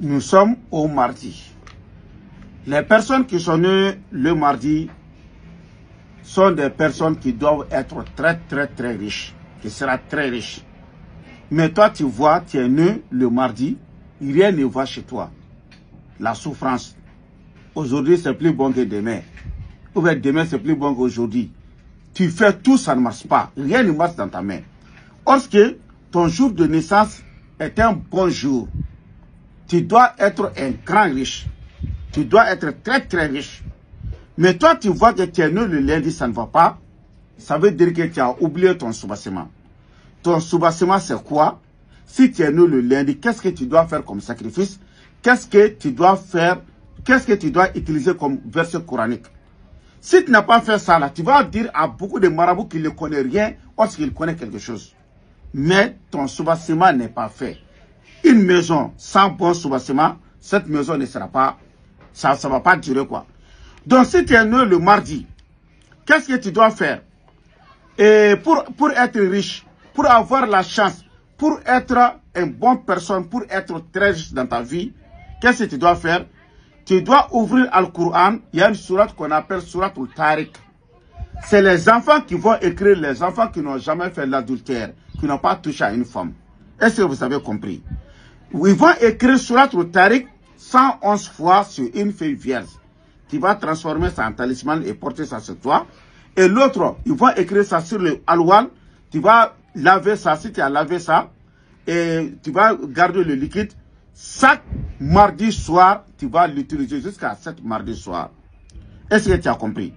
nous sommes au mardi. Les personnes qui sont nées le mardi sont des personnes qui doivent être très très très riches, qui sera très riche. Mais toi tu vois, tu es né le mardi, rien ne va chez toi. La souffrance. Aujourd'hui c'est plus bon que demain. Ou bien demain c'est plus bon qu'aujourd'hui. Tu fais tout, ça ne marche pas. Rien ne marche dans ta main. Lorsque ton jour de naissance est un bon jour, tu dois être un grand riche. Tu dois être très très riche. Mais toi, tu vois que tu es né le lundi, ça ne va pas. Ça veut dire que tu as oublié ton soubassement. Ton soubassement, c'est quoi? Si tu es né le lundi, qu'est-ce que tu dois faire comme sacrifice? Qu'est-ce que tu dois faire? Qu'est-ce que tu dois utiliser comme verset coranique? Si tu n'as pas fait ça, là, tu vas dire à beaucoup de marabouts qu'ils ne connaissent rien lorsqu'ils connaissent quelque chose. Mais ton soubassement n'est pas fait. Une maison sans bon soubassement, cette maison ne sera pas, ça ne va pas durer quoi. Donc si tu es né le mardi, qu'est-ce que tu dois faire? Et pour, pour être riche, pour avoir la chance, pour être une bonne personne, pour être très riche dans ta vie, qu'est-ce que tu dois faire? Tu dois ouvrir Al-Quran, il y a une sourate qu'on appelle sourate al-Tariq. C'est les enfants qui vont écrire, les enfants qui n'ont jamais fait l'adultère, qui n'ont pas touché à une femme. Est-ce que vous avez compris? Ils vont écrire surat al-Tariq 111 fois sur une feuille vierge qui va transformer ça en talisman et porter ça sur toi. Et l'autre, il va écrire ça sur le alwal. Tu vas laver ça, si tu as lavé ça, et tu vas garder le liquide. Chaque mardi soir, tu vas l'utiliser jusqu'à cet mardi soir. Est-ce que tu as compris?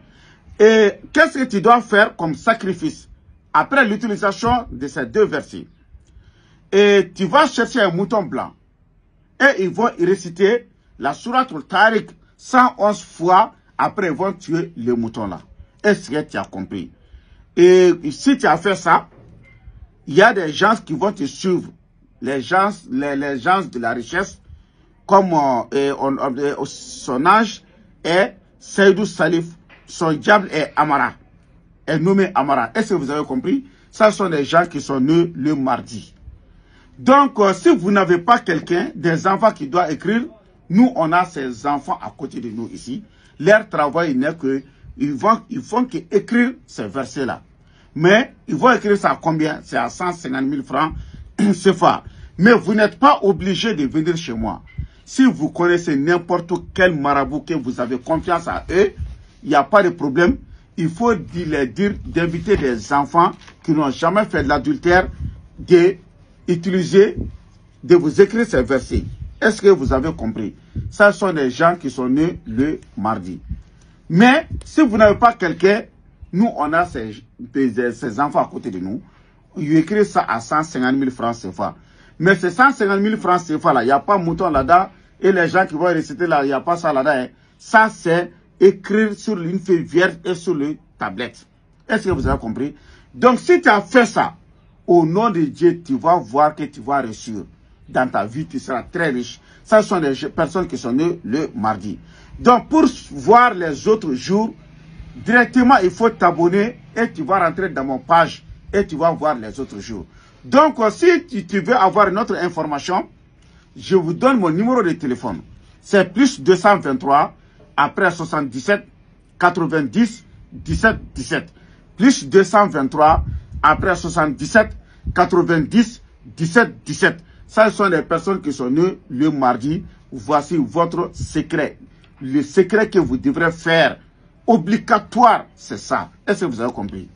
Et qu'est-ce que tu dois faire comme sacrifice? Après l'utilisation de ces deux versets Et tu vas chercher un mouton blanc. Et ils vont réciter la sourate al-Tariq 111 fois, après ils vont tuer le mouton là. Est-ce que tu as compris? Et si tu as fait ça, il y a des gens qui vont te suivre. Les gens, les, gens de la richesse, comme euh, on, son âge est Seydou Salif, son diable est Amara, est nommé Amara. Est-ce que vous avez compris? Ça sont des gens qui sont nés le mardi. Donc, euh, si vous n'avez pas quelqu'un, des enfants qui doivent écrire, nous, on a ces enfants à côté de nous ici. Leur travail n'est que ils vont, ils font qu'écrire ces versets-là. Mais ils vont écrire ça à combien? C'est à 150 000 francs CFA. Mais vous n'êtes pas obligé de venir chez moi. Si vous connaissez n'importe quel marabout que vous avez confiance à eux, il n'y a pas de problème. Il faut leur dire d'inviter des enfants qui n'ont jamais fait de l'adultère, d'utiliser, de vous écrire ces versets. Est-ce que vous avez compris? Ce sont des gens qui sont nés le mardi. Mais si vous n'avez pas quelqu'un, nous, on a ces, ces, enfants à côté de nous. Ils écrivent ça à 150 000 francs CFA. Mais ces 150 000 francs CFA là, il n'y a pas mouton là-dedans. Et les gens qui vont réciter là, il n'y a pas ça là-dedans. Hein. Ça, c'est écrire sur une feuille vierge et sur le tablette. Est-ce que vous avez compris? Donc, si tu as fait ça, au nom de Dieu, tu vas voir que tu vas réussir dans ta vie, tu seras très riche. Ce sont des personnes qui sont nées le mardi. Donc, pour voir les autres jours, directement, il faut t'abonner et tu vas rentrer dans mon page et tu vas voir les autres jours. Donc, si tu veux avoir une autre information, je vous donne mon numéro de téléphone. C'est plus 223 après 77 90 17 17. Plus 223 après 77 90 17 17. Ça, ce sont les personnes qui sont nées le mardi. Voici votre secret. Le secret que vous devrez faire obligatoire, c'est ça. Est-ce que vous avez compris?